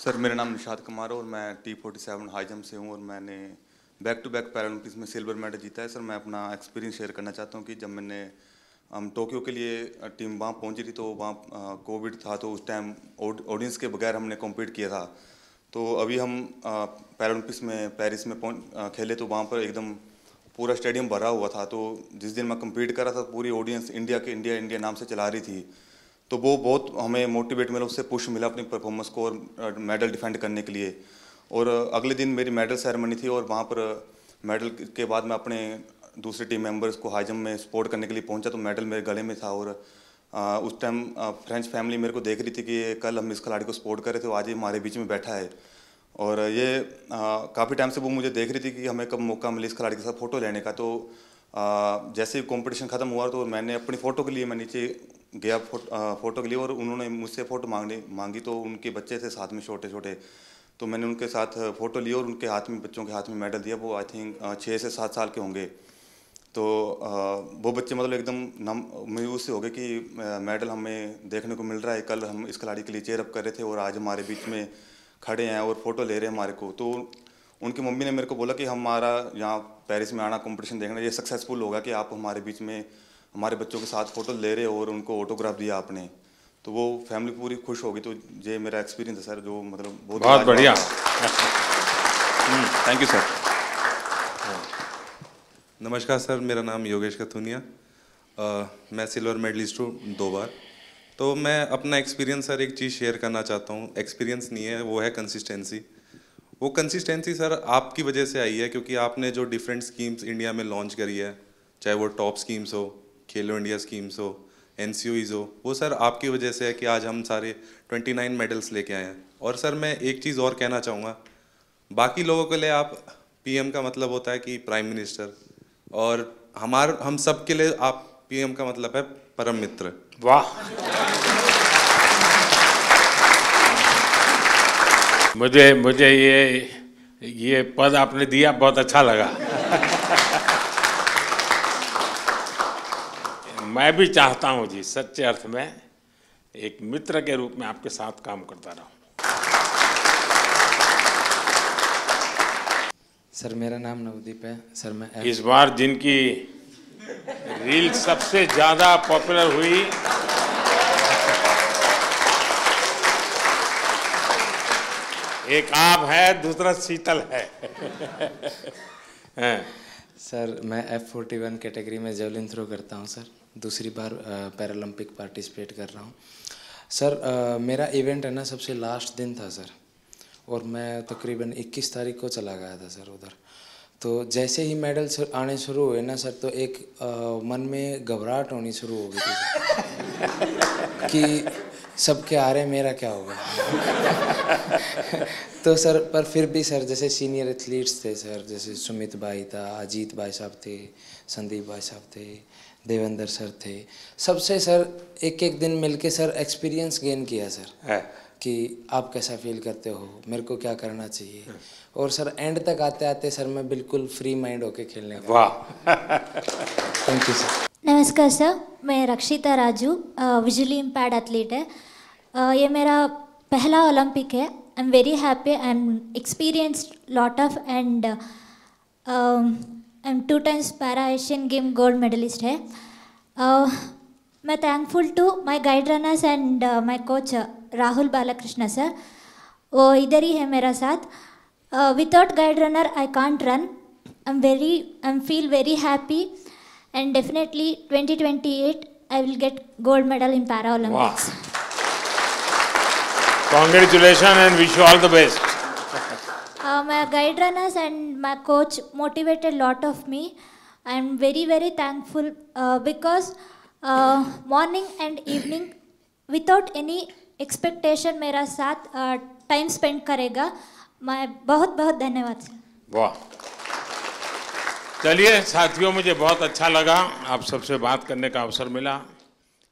Sir, मेरा नाम निशाद कुमार और मैं T forty seven high jump से हूँ और मैंने बैक टू बैक पैरालंपिक्स में सिल्वर मेडल जीता है। सर, मैं अपना एक्सपीरियंस शेयर करना चाहता हूँ कि जब मैंने, हम टोक्यो के लिए टीम वहाँ पहुँची थी तो वहाँ कोविड था तो उस टाइम ऑडियंस के बगैर हमने कॉम्पीट किया था। तो अभी हम पैरालंपिक्स में पेरिस में पहुँच खेले तो वहाँ पर एकदम पूरा स्टेडियम भरा हुआ था। तो जिस दिन मैं कम्पीट कर रहा था, पूरी ऑडियंस इंडिया के इंडिया इंडिया नाम से चला रही थी। तो वो बहुत हमें मोटिवेट मिला उससे पुश मिला अपनी परफॉर्मेंस को और मेडल डिफेंड करने के लिए। और अगले दिन मेरी मेडल सेरेमनी थी और वहाँ पर मेडल के बाद मैं अपने दूसरे टीम मेंबर्स को हाई जंप में सपोर्ट करने के लिए पहुँचा तो मेडल मेरे गले में था। और उस टाइम फ्रेंच फैमिली मेरे को देख रही थी कि कल हम इस खिलाड़ी को सपोर्ट कर रहे थे आज ये हमारे बीच में बैठा है। और ये काफ़ी टाइम से वो मुझे देख रही थी कि हमें कब मौका मिले इस खिलाड़ी के साथ फ़ोटो लेने का। तो आ, जैसे ही कॉम्पिटिशन ख़त्म हुआ तो मैंने अपनी फ़ोटो के लिए मैं नीचे गया फ़ोटो, फ़ोटो के लिए और उन्होंने मुझसे फ़ोटो मांगने मांगी तो उनके बच्चे थे साथ में छोटे छोटे। तो मैंने उनके साथ फ़ोटो ली और उनके हाथ में बच्चों के हाथ में मेडल दिया। वो आई थिंक छः से सात साल के होंगे। तो वो बच्चे मतलब एकदम नम मायूस से हो गए कि मेडल हमें देखने को मिल रहा है। कल हम इस खिलाड़ी के लिए चेयरअप कर रहे थे और आज हमारे बीच में खड़े हैं और फ़ोटो ले रहे हैं हमारे को। तो उनकी मम्मी ने मेरे को बोला कि हमारा यहाँ पेरिस में आना कंपटीशन देखना ये सक्सेसफुल होगा कि आप हमारे बीच में हमारे बच्चों के साथ फ़ोटो ले रहे हो और उनको ऑटोग्राफ दिया आपने तो वो फैमिली पूरी खुश होगी। तो ये मेरा एक्सपीरियंस है सर जो मतलब बहुत बहुत बढ़िया। थैंक यू सर नमस्कार सर मेरा नाम योगेश कथुनिया। मैं सिल्वर मेडलिस्ट हूँ दो बार। तो मैं अपना एक्सपीरियंस सर एक चीज़ शेयर करना चाहता हूँ। एक्सपीरियंस नहीं है वो है कंसिस्टेंसी वो कंसिस्टेंसी सर आपकी वजह से आई है क्योंकि आपने जो डिफरेंट स्कीम्स इंडिया में लॉन्च करी है चाहे वो टॉप स्कीम्स हो खेलो इंडिया स्कीम्स हो एन हो, वो सर आपकी वजह से है कि आज हम सारे 29 मेडल्स लेके आए हैं। और सर मैं एक चीज़ और कहना चाहूँगा, बाकी लोगों के लिए आप पीएम का मतलब होता है कि प्राइम मिनिस्टर और हमार, हम सब के लिए आप पीएम का मतलब है परम मित्र। वाह। मुझे मुझे ये ये पद आपने दिया, बहुत अच्छा लगा। मैं भी चाहता हूँ जी सच्चे अर्थ में एक मित्र के रूप में आपके साथ काम करता रहूँ। सर मेरा नाम नवदीप है। सर मैं इस बार जिनकी रील सबसे ज़्यादा पॉपुलर हुई एक आप है दूसरा शीतल है। सर मैं एफ़ फोर्टी वन कैटेगरी में जेवलिन थ्रो करता हूँ सर। दूसरी बार पैरालंपिक पार्टिसिपेट कर रहा हूँ। सर आ, मेरा इवेंट है ना सबसे लास्ट दिन था सर। और मैं तकरीबन 21 तारीख को चला गया था सर उधर। तो जैसे ही मेडल आने शुरू हुए ना सर तो एक आ, मन में घबराहट होनी शुरू हो गई थी कि सब क्या आ रहे मेरा क्या होगा? तो सर पर फिर भी सर जैसे सीनियर एथलीट्स थे सर जैसे सुमित भाई था अजीत भाई साहब थे संदीप भाई साहब थे देवेंद्र सर थे। सबसे सर एक एक दिन मिलके सर एक्सपीरियंस गेन किया सर है। कि आप कैसा फील करते हो मेरे को क्या करना चाहिए। और सर एंड तक आते आते सर मैं बिल्कुल फ्री माइंड होके खेलने वाह। थैंक यू सर नमस्कार सर मैं Rakshita Raju visually impaired athlete है। ये मेरा पहला ओलंपिक है। I am very happy and experienced lot of and I am two times para Asian game gold medalist है मैं thankful to my guide runners and my coach Rahul Balakrishna sir वो इधर ही है मेरा साथ without guide runner I can't run I am very I am feel very happy and definitely 2028 I will get gold medal in Paralympics. Wow. Congratulations and wish you all the best. Uh, my guide runners and my coach motivated a lot of me. I'm very, very thankful uh, because uh, morning and evening, without any expectation, मेरा साथ time uh, spend करेगा मैं बहुत बहुत धन्यवाद वाह चलिए साथियों मुझे बहुत अच्छा लगा आप सबसे बात करने का अवसर मिला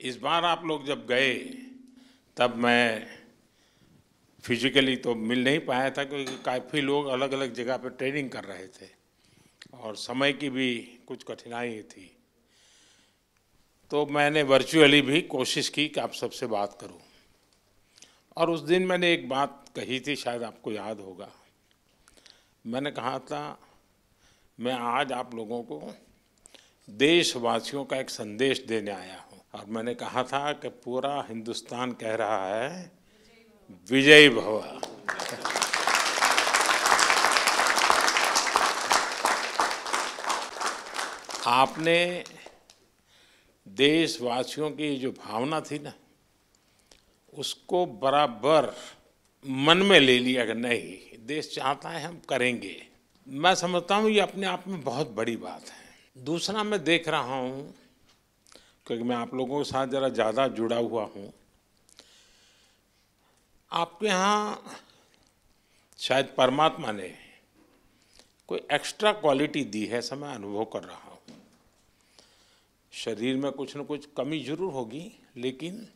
इस बार आप लोग जब गए तब मैं फिजिकली तो मिल नहीं पाया था, क्योंकि काफ़ी लोग अलग अलग जगह पर ट्रेनिंग कर रहे थे और समय की भी कुछ कठिनाई थी। तो मैंने वर्चुअली भी कोशिश की कि आप सबसे बात करूँ। और उस दिन मैंने एक बात कही थी, शायद आपको याद होगा। मैंने कहा था, मैं आज आप लोगों को देशवासियों का एक संदेश देने आया हूँ। और मैंने कहा था कि पूरा हिंदुस्तान कह रहा है विजय भव। आपने देशवासियों की जो भावना थी ना, उसको बराबर मन में ले लिया कि नहीं, देश चाहता है हम करेंगे। मैं समझता हूँ ये अपने आप में बहुत बड़ी बात है। दूसरा मैं देख रहा हूँ, क्योंकि मैं आप लोगों के साथ ज़रा ज़्यादा जुड़ा हुआ हूँ आपके यहाँ शायद परमात्मा ने कोई एक्स्ट्रा क्वालिटी दी है, ऐसा मैं अनुभव कर रहा हूँ। शरीर में कुछ न कुछ कमी ज़रूर होगी, लेकिन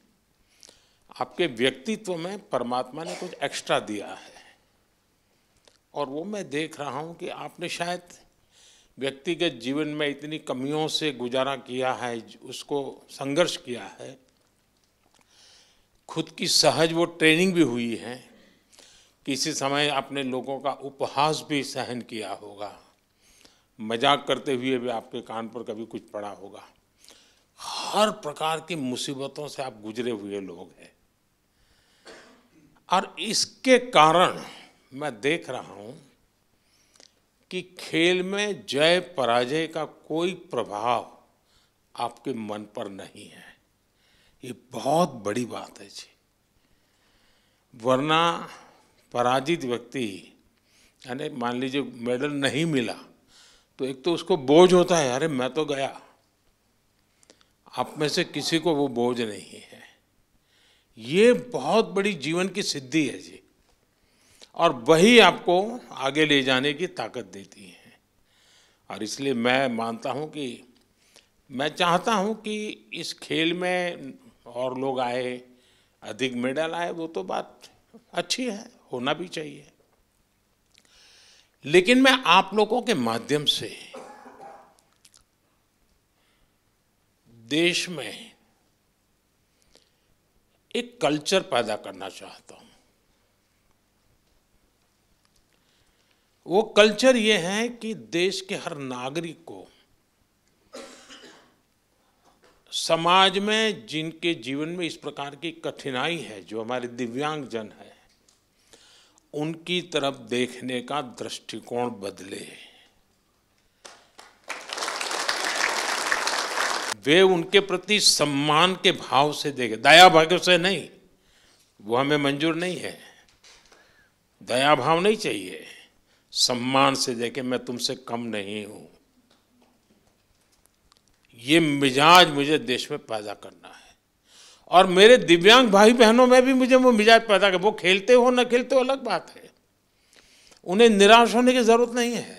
आपके व्यक्तित्व में परमात्मा ने कुछ एक्स्ट्रा दिया है। और वो मैं देख रहा हूँ कि आपने शायद व्यक्तिगत जीवन में इतनी कमियों से गुजारा किया है, उसको संघर्ष किया है खुद की सहज वो ट्रेनिंग भी हुई है किसी समय आपने लोगों का उपहास भी सहन किया होगा। मज़ाक करते हुए भी आपके कान पर कभी कुछ पड़ा होगा। हर प्रकार की मुसीबतों से आप गुजरे हुए लोग हैं। और इसके कारण मैं देख रहा हूँ कि खेल में जय पराजय का कोई प्रभाव आपके मन पर नहीं है। ये बहुत बड़ी बात है जी। वरना पराजित व्यक्ति, यानी मान लीजिए मेडल नहीं मिला तो एक तो उसको बोझ होता है, अरे मैं तो गया। आप में से किसी को वो बोझ नहीं है। ये बहुत बड़ी जीवन की सिद्धि है जी। और वही आपको आगे ले जाने की ताकत देती है। और इसलिए मैं मानता हूँ कि, मैं चाहता हूँ कि इस खेल में और लोग आए, अधिक मेडल आए, वो तो बात अच्छी है, होना भी चाहिए। लेकिन मैं आप लोगों के माध्यम से देश में एक कल्चर पैदा करना चाहता हूँ। वो कल्चर ये है कि देश के हर नागरिक को समाज में जिनके जीवन में इस प्रकार की कठिनाई है, जो हमारे दिव्यांग जन है, उनकी तरफ़ देखने का दृष्टिकोण बदले। वे उनके प्रति सम्मान के भाव से देखे। दया भाग्य से नहीं, वो हमें मंजूर नहीं है। दया भाव नहीं चाहिए। सम्मान से देखे, मैं तुमसे कम नहीं हूँ। ये मिजाज मुझे देश में पैदा करना है। और मेरे दिव्यांग भाई बहनों में भी मुझे वो मिजाज पैदा कर, वो खेलते हो, ना खेलते हो, अलग बात है। उन्हें निराश होने की ज़रूरत नहीं है।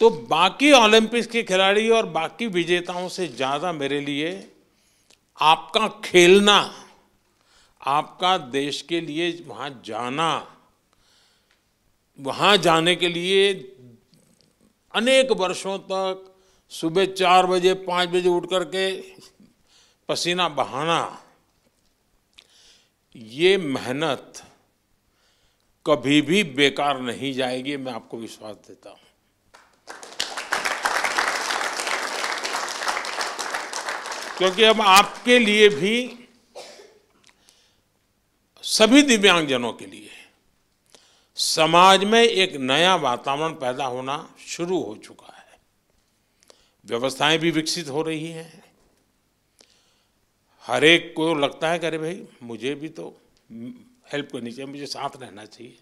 तो बाकी ओलंपिक्स के खिलाड़ी और बाकी विजेताओं से ज़्यादा मेरे लिए आपका खेलना, आपका देश के लिए वहाँ जाना, वहाँ जाने के लिए अनेक वर्षों तक सुबह चार बजे, पाँच बजे उठ करके पसीना बहाना। ये मेहनत कभी भी बेकार नहीं जाएगी, मैं आपको विश्वास देता हूँ। क्योंकि अब आपके लिए भी सभी दिव्यांगजनों के लिए समाज में एक नया वातावरण पैदा होना शुरू हो चुका है। व्यवस्थाएँ भी विकसित हो रही हैं। हर एक को लगता है कि अरे भाई, मुझे भी तो हेल्प करनी चाहिए, मुझे साथ रहना चाहिए।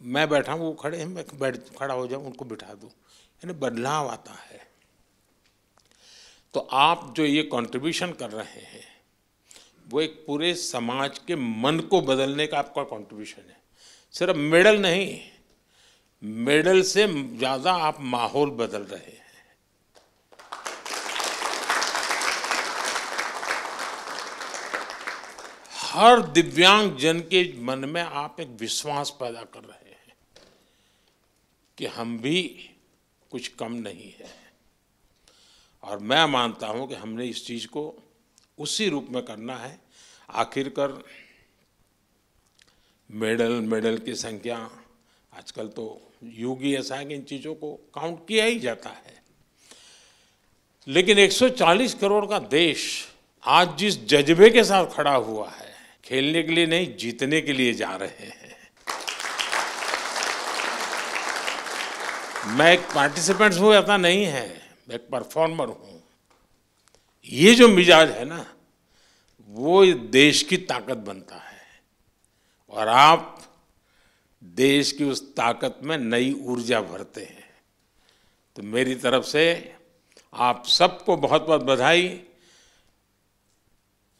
मैं बैठा हूँ, वो खड़े हैं, मैं बैठ, खड़ा हो जाऊँ, उनको बिठा दूँ। यानी बदलाव आता है। तो आप जो ये कंट्रीब्यूशन कर रहे हैं, वो एक पूरे समाज के मन को बदलने का आपका कंट्रीब्यूशन है। सिर्फ़ मेडल नहीं मेडल से ज़्यादा आप माहौल बदल रहे हैं। हर दिव्यांग जन के मन में आप एक विश्वास पैदा कर रहे हैं कि हम भी कुछ कम नहीं है। और मैं मानता हूँ कि हमने इस चीज़ को उसी रूप में करना है। आखिरकार मेडल मेडल की संख्या आजकल तो युग ही ऐसा है कि इन चीज़ों को काउंट किया ही जाता है। लेकिन 140 करोड़ का देश आज जिस जज्बे के साथ खड़ा हुआ है खेलने के लिए नहीं, जीतने के लिए जा रहे हैं। मैं एक पार्टिसिपेंट्स हूँ, ऐसा नहीं है। मैं एक परफॉर्मर हूँ। ये जो मिजाज है ना, वो देश की ताकत बनता है। और आप देश की उस ताकत में नई ऊर्जा भरते हैं। तो मेरी तरफ़ से आप सबको बहुत बहुत बधाई।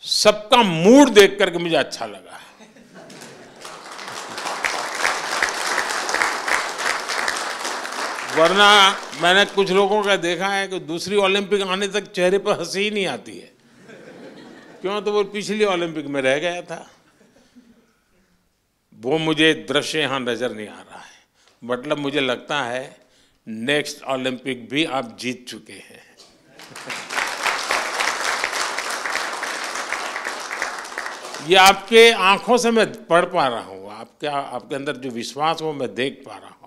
सबका मूड देख करके मुझे अच्छा लगा। वरना मैंने कुछ लोगों का देखा है कि दूसरी ओलंपिक आने तक चेहरे पर हँसी ही नहीं आती है। क्यों? तो वो पिछली ओलंपिक में रह गया था। वो मुझे दृश्य यहाँ नज़र नहीं आ रहा है। मतलब मुझे लगता है, नेक्स्ट ओलंपिक भी आप जीत चुके हैं। ये आपके आँखों से मैं पढ़ पा रहा हूँ। आपके आपके अंदर जो विश्वास वो मैं देख पा रहा हूँ।